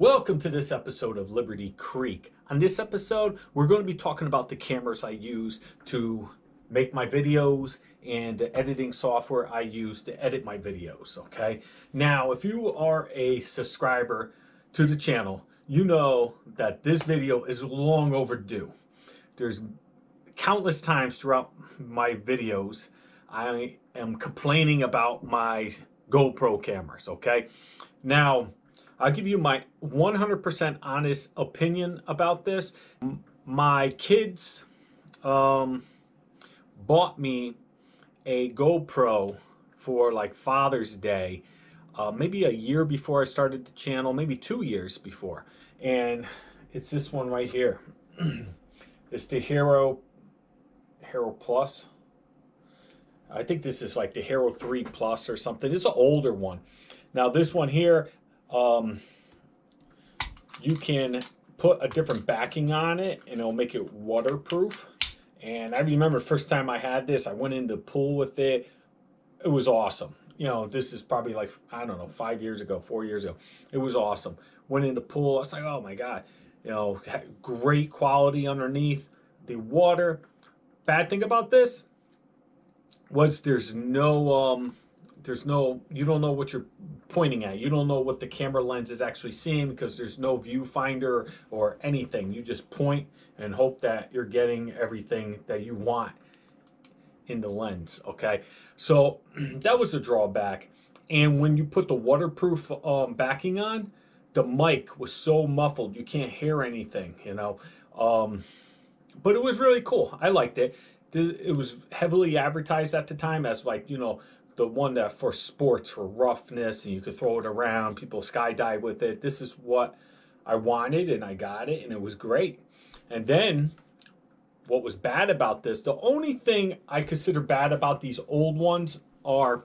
Welcome to this episode of Liberty Creek. On this episode, we're going to be talking about the cameras I use to make my videos and the editing software I use to edit my videos, okay? Now, if you are a subscriber to the channel, you know that this video is long overdue. There's countless times throughout my videos I am complaining about my GoPro cameras, okay? Now, I'll give you my 100% honest opinion about this. My kids um, bought me a GoPro for like Father's Day, uh, maybe a year before I started the channel, maybe two years before. And it's this one right here. it's the Hero, Hero Plus. I think this is like the Hero 3 Plus or something. It's an older one. Now this one here, um, you can put a different backing on it and it'll make it waterproof. And I remember first time I had this, I went in the pool with it. It was awesome. You know, this is probably like, I don't know, five years ago, four years ago. It was awesome. Went in the pool. I was like, oh my God. You know, great quality underneath. The water. Bad thing about this was there's no um, there's no you don't know what you're pointing at. You don't know what the camera lens is actually seeing because there's no viewfinder or anything. You just point and hope that you're getting everything that you want in the lens okay? So that was a drawback. And when you put the waterproof um, backing on the mic was so muffled you can't hear anything you know? Um, but it was really cool. I liked it. It was heavily advertised at the time as like you know the one that for sports for roughness and you could throw it around people skydive with it. This is what i wanted and i got it and it was great. And then what was bad about this the only thing i consider bad about these old ones are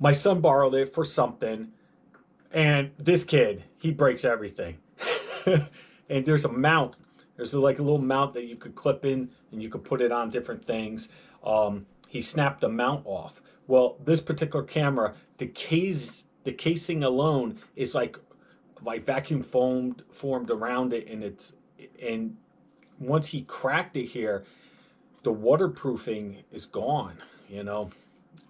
my son borrowed it for something and this kid he breaks everything. And there's a mount. There's like a little mount that you could clip in and you could put it on different things. Um, he snapped the mount off. Well, this particular camera, the case, the casing alone is like like vacuum foamed formed around it, and it's and once he cracked it here, the waterproofing is gone. You know,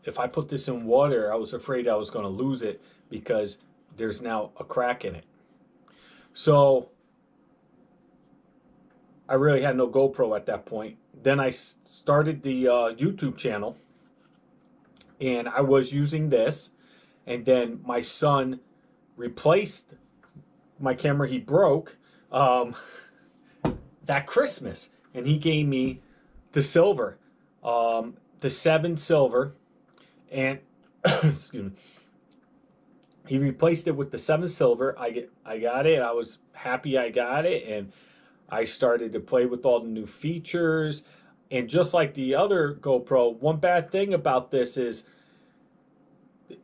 if I put this in water, I was afraid I was going to lose it because there's now a crack in it. So I really had no GoPro at that point. Then I started the uh, YouTube channel and I was using this. And then my son replaced my camera he broke um, that Christmas. And he gave me the silver, um, the seven silver. And, excuse me he replaced it with the seven silver. I get I got it. I was happy I got it and I started to play with all the new features. And just like the other GoPro, one bad thing about this is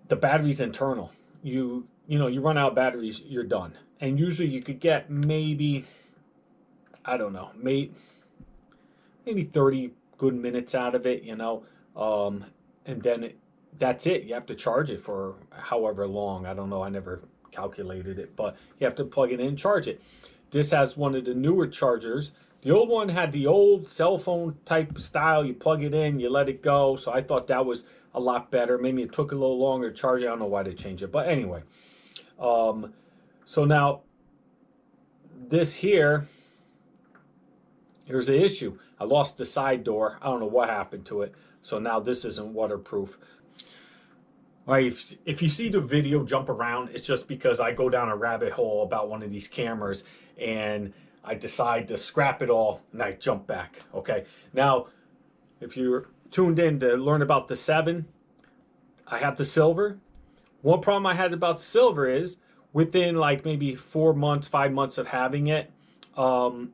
the battery's internal. You you know, you run out of batteries, you're done. And usually you could get maybe I don't know, maybe maybe 30 good minutes out of it, you know. Um, and then it, that's it. You have to charge it for however long. I don't know. I never calculated it, but you have to plug it in, and charge it. This has one of the newer chargers. The old one had the old cell phone type style. You plug it in, you let it go. So I thought that was a lot better. Maybe it took a little longer to charge. I don't know why they changed it. But anyway. Um, so now this here, here's the issue. I lost the side door. I don't know what happened to it. So now this isn't waterproof. All right, if, if you see the video jump around, it's just because I go down a rabbit hole about one of these cameras and I decide to scrap it all and I jump back. Okay, now if you're tuned in to learn about the seven, I have the silver. One problem I had about silver is within like maybe four months, five months of having it, um,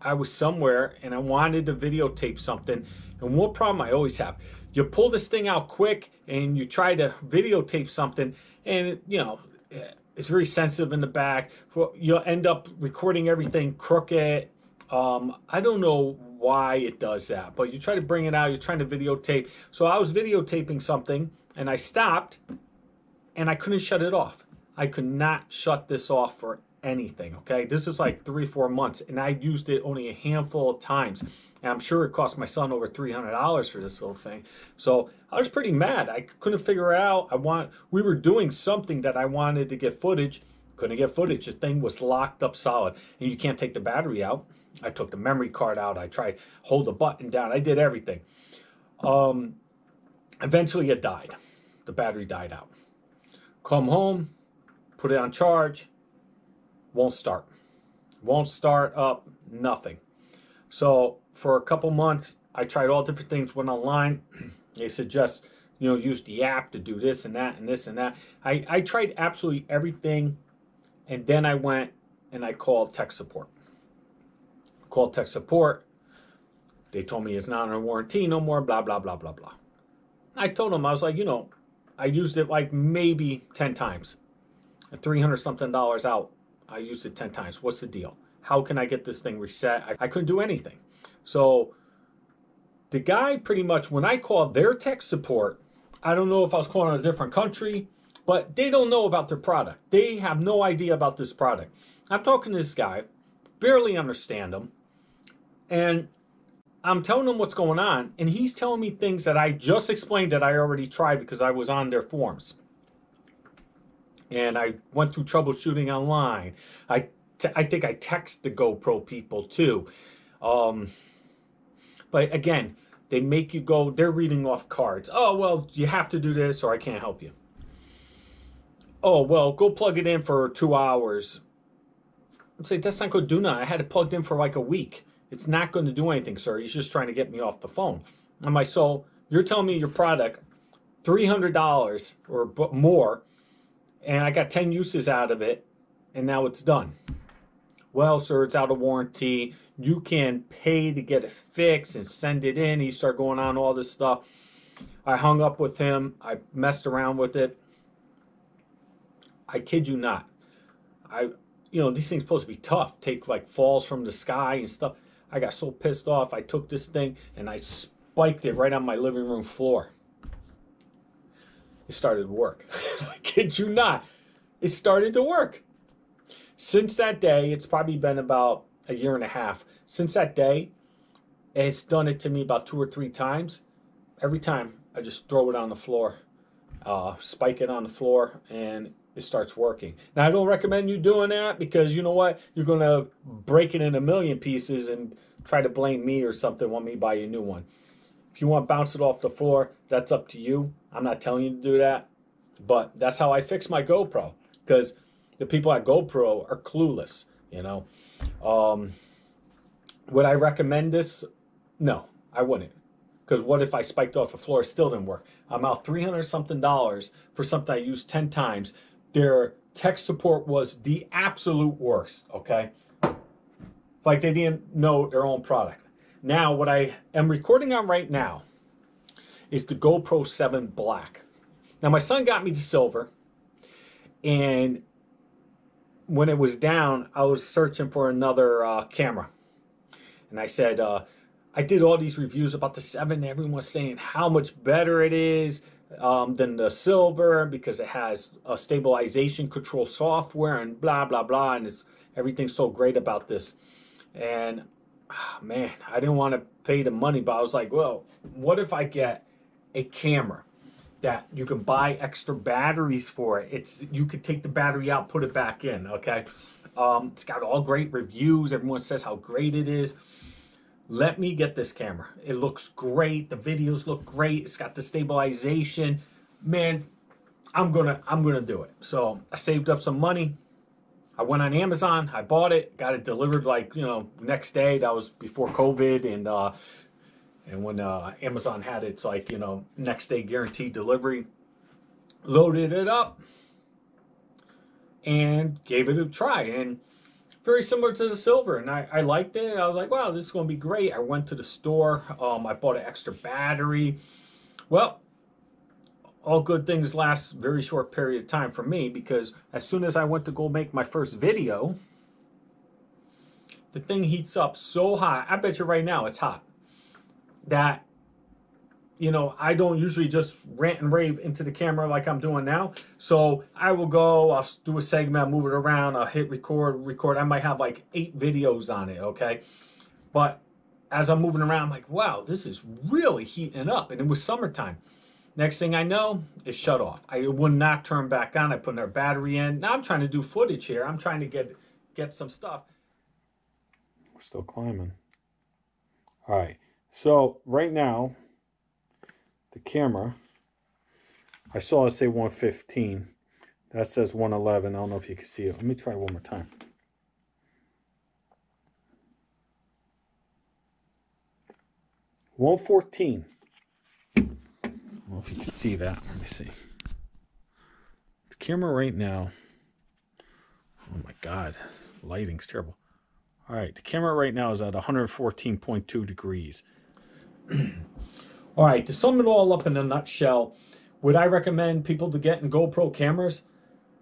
I was somewhere and I wanted to videotape something. And one problem I always have, you pull this thing out quick and you try to videotape something and you know it's very sensitive in the back. You'll end up recording everything crooked. Um, I don't know why it does that, but you try to bring it out. You're trying to videotape. So I was videotaping something, and I stopped, and I couldn't shut it off. I could not shut this off for anything. Okay, this is like three, four months, and I used it only a handful of times. And I'm sure it cost my son over $300 for this little thing. So I was pretty mad. I couldn't figure out. I want. We were doing something that I wanted to get footage. Couldn't get footage. The thing was locked up solid, and you can't take the battery out. I took the memory card out. I tried hold the button down. I did everything. Um, eventually, it died. The battery died out. Come home, put it on charge. Won't start. Won't start up. Nothing. So for a couple months, I tried all different things. Went online. They suggest you know use the app to do this and that and this and that. I I tried absolutely everything, and then I went and I called tech support. Called tech support. They told me it's not on warranty no more. Blah blah blah blah blah. I told them I was like, you know, I used it like maybe ten times, three hundred something dollars out. I used it ten times. What's the deal? How can I get this thing reset? I, I couldn't do anything. So the guy pretty much, when I called their tech support, I don't know if I was calling a different country, but they don't know about their product. They have no idea about this product. I'm talking to this guy, barely understand him, and I'm telling him what's going on, and he's telling me things that I just explained that I already tried because I was on their forums. And I went through troubleshooting online. I, I think I text the GoPro people too. Um, but again, they make you go, they're reading off cards. Oh, well, you have to do this or I can't help you. Oh, well, go plug it in for two hours. I'm saying that's not going to do nothing. I had it plugged in for like a week. It's not going to do anything, sir. He's just trying to get me off the phone. I'm like, so you're telling me your product, $300 or more, and I got 10 uses out of it, and now it's done. Well, sir, it's out of warranty. You can pay to get it fixed and send it in. He started going on all this stuff. I hung up with him. I messed around with it. I kid you not. I, you know, these things supposed to be tough. Take like falls from the sky and stuff. I got so pissed off. I took this thing and I spiked it right on my living room floor. It started to work. I kid you not. It started to work. Since that day, it's probably been about a year and a half. Since that day, it's done it to me about two or three times. Every time, I just throw it on the floor, uh, spike it on the floor, and it starts working. Now, I don't recommend you doing that because you know what? You're going to break it in a million pieces and try to blame me or something, want me buy you a new one. If you want to bounce it off the floor, that's up to you. I'm not telling you to do that, but that's how I fix my GoPro because the people at GoPro are clueless, you know. Um, would I recommend this? No, I wouldn't. Because what if I spiked off the floor, still didn't work? I'm out 300 something dollars for something I used 10 times. Their tech support was the absolute worst, okay? Like they didn't know their own product. Now, what I am recording on right now is the GoPro 7 Black. Now, my son got me the silver, and when it was down, I was searching for another uh, camera. And I said, uh, I did all these reviews about the 7. Everyone was saying how much better it is um, than the silver because it has a stabilization control software and blah, blah, blah. And it's everything's so great about this. And oh, man, I didn't want to pay the money, but I was like, well, what if I get a camera? that you can buy extra batteries for it. It's you could take the battery out, put it back in. Okay, um, it's got all great reviews. Everyone says how great it is. Let me get this camera. It looks great. The videos look great. It's got the stabilization. Man, I'm gonna I'm gonna do it. So I saved up some money. I went on Amazon. I bought it. Got it delivered like you know next day. That was before COVID and. Uh, and when uh, Amazon had its like, you know, next day guaranteed delivery, loaded it up and gave it a try. And very similar to the silver. And I, I liked it. I was like, wow, this is going to be great. I went to the store. Um, I bought an extra battery. Well, all good things last very short period of time for me because as soon as I went to go make my first video, the thing heats up so hot. I bet you right now it's hot that you know, I don't usually just rant and rave into the camera like I'm doing now. So I will go, I'll do a segment, I'll move it around, I'll hit record, record. I might have like eight videos on it, okay? But as I'm moving around, I'm like, wow, this is really heating up. And it was summertime. Next thing I know, it shut off. I would not turn back on. I put another battery in. Now I'm trying to do footage here. I'm trying to get get some stuff. We're still climbing. All right. So right now, the camera, I saw it say 115. That says 111. I don't know if you can see it. Let me try one more time. One fourteen. I don't know if you can see that. Let me see. The camera right now. Oh my god, lighting's terrible. All right, the camera right now is at 114.2 degrees. All right, to sum it all up in a nutshell, would I recommend people to get in GoPro cameras?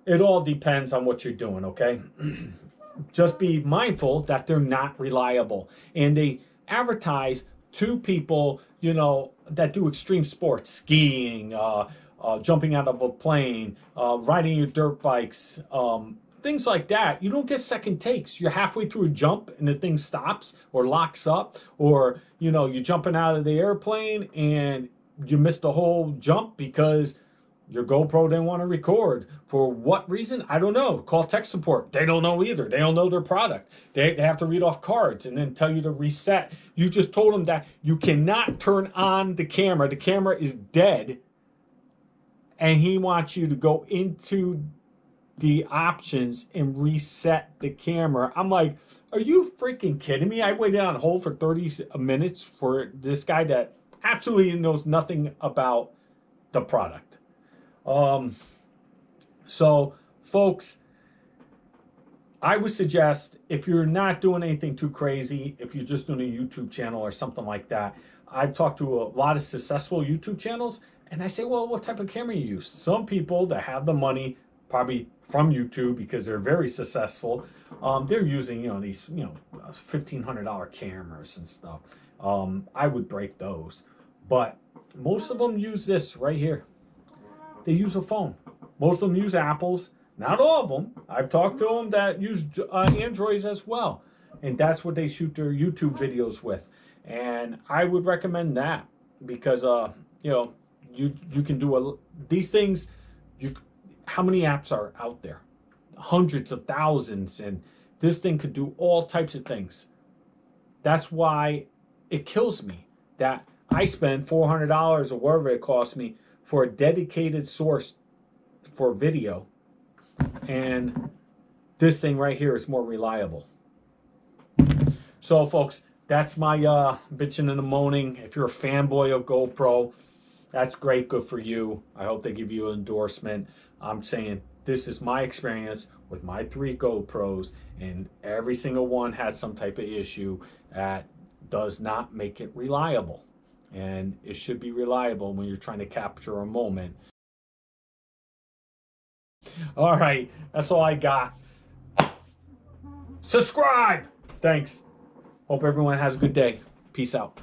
It all depends on what you're doing, okay? Just be mindful that they're not reliable and they advertise to people, you know, that do extreme sports, skiing, uh, uh, jumping out of a plane, uh, riding your dirt bikes, um, things like that, you don't get second takes. You're halfway through a jump and the thing stops or locks up, or you know, you're jumping out of the airplane and you missed the whole jump because your GoPro didn't want to record. For what reason? I don't know. Call tech support. They don't know either. They don't know their product. They, they have to read off cards and then tell you to reset. You just told them that you cannot turn on the camera. The camera is dead. And he wants you to go into the options and reset the camera. I'm like, are you freaking kidding me? I waited on hold for 30 minutes for this guy that absolutely knows nothing about the product. Um, so, folks, I would suggest if you're not doing anything too crazy, if you're just doing a YouTube channel or something like that, I've talked to a lot of successful YouTube channels and I say, well, what type of camera you use? Some people that have the money probably from YouTube because they're very successful. Um, they're using you know these you know fifteen hundred dollar cameras and stuff. Um, I would break those, but most of them use this right here. They use a phone. Most of them use Apples. Not all of them. I've talked to them that use uh, Androids as well, and that's what they shoot their YouTube videos with. And I would recommend that because uh, you know you you can do a these things you how many apps are out there? Hundreds of thousands, and this thing could do all types of things. That's why it kills me that I spend $400 or whatever it costs me for a dedicated source for video. And this thing right here is more reliable. So, folks, that's my uh, bitching and moaning. If you're a fanboy of GoPro, that's great. Good for you. I hope they give you an endorsement. I'm saying this is my experience with my three GoPros, and every single one had some type of issue that does not make it reliable. And it should be reliable when you're trying to capture a moment. All right, that's all I got. Subscribe. Thanks. Hope everyone has a good day. Peace out.